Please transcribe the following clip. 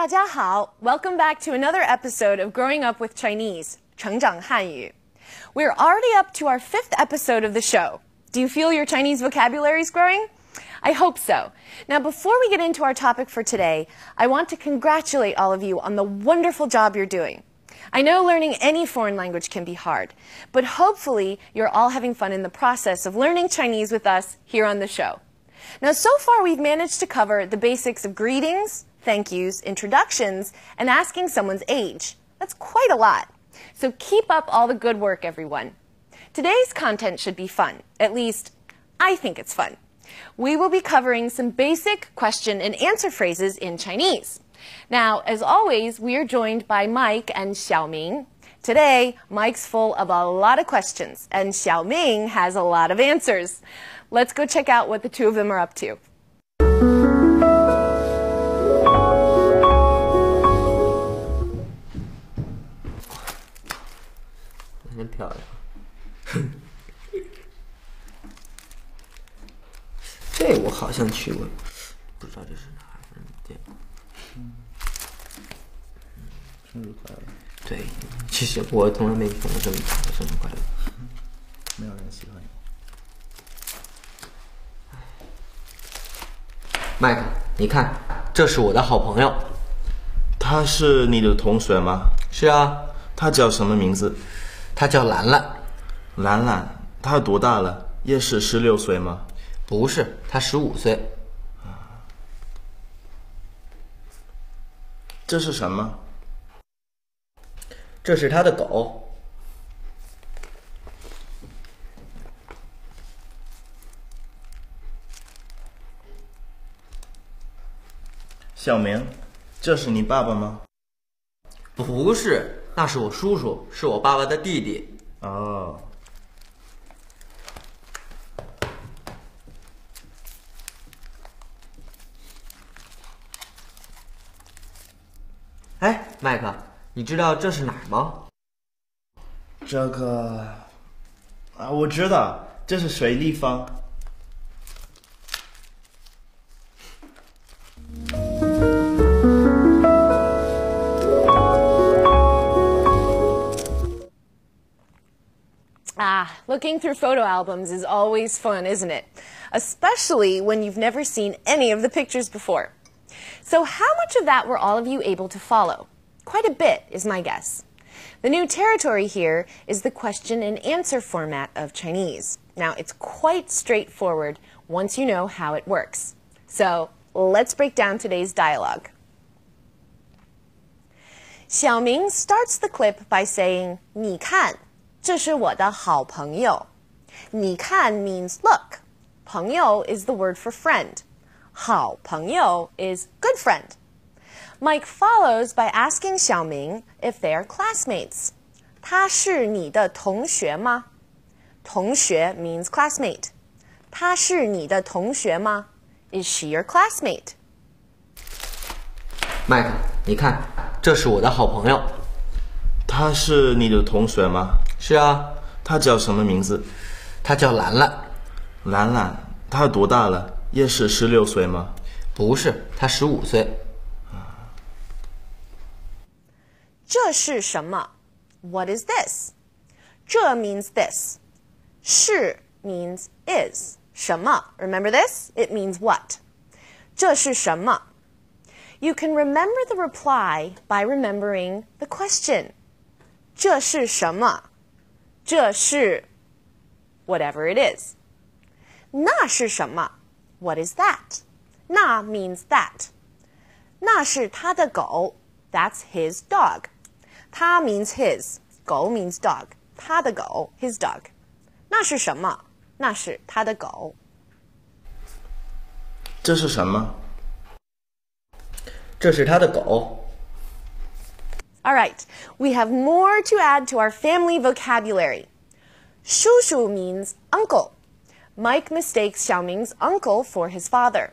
大家好, welcome back to another episode of Growing Up with Chinese, 成长汉语. We're already up to our fifth episode of the show. Do you feel your Chinese vocabulary is growing? I hope so. Now, before we get into our topic for today, I want to congratulate all of you on the wonderful job you're doing. I know learning any foreign language can be hard, but hopefully you're all having fun in the process of learning Chinese with us here on the show. Now, so far we've managed to cover the basics of greetings, thank yous, introductions, and asking someone's age. That's quite a lot. So keep up all the good work, everyone. Today's content should be fun. At least, I think it's fun. We will be covering some basic question and answer phrases in Chinese. Now, as always, we are joined by Mike and Xiaoming. Today, Mike's full of a lot of questions, and Xiaoming has a lot of answers. Let's go check out what the two of them are up to. 这我好像去过，不知道这是哪儿的店。生日快乐！对，其实我从来没听过这么长的生日快乐。没有人喜欢你。麦克，你看，这是我的好朋友。他是你的同学吗？是啊，他叫什么名字？他叫兰兰。兰兰，他多大了？也是十六岁吗？不是，他十五岁。这是什么？这是他的狗。小明，这是你爸爸吗？不是，那是我叔叔，是我爸爸的弟弟。哦，麦克，你知道这是哪儿吗？这个啊，我知道，这是水立方。 Ah, looking through photo albums is always fun, isn't it? Especially when you've never seen any of the pictures before. So, how much of that were all of you able to follow? Quite a bit, is my guess. The new territory here is the question and answer format of Chinese. Now, it's quite straightforward once you know how it works. So, let's break down today's dialogue. Xiaoming starts the clip by saying, 你看,这是我的好朋友.你看 means look. 朋友 is the word for friend. 好朋友 is good friend. Mike follows by asking Xiaoming if they are classmates. 他是你的同学吗?同学 means classmate. 他是你的同学吗? Is she your classmate? 麦克，你看，这是我的好朋友。他是你的同学吗？是啊，他叫什么名字？他叫兰兰。兰兰，他多大了？也是十六岁吗？不是，他十五岁。 这是什么? What is this? 这 means this. 是 means is. 什么? Remember this? It means what? 这是什么? You can remember the reply by remembering the question. 这是什么?这是 whatever it is. 那是什么? What is that? 那 means that. 那是他的狗. That's his dog. 他 means his. 狗 means dog. 他的狗 his dog. 那是什么?那是他的狗.这是什么？这是他的狗。 All right, we have more to add to our family vocabulary. Shushu means uncle. Mike mistakes Xiaoming's uncle for his father.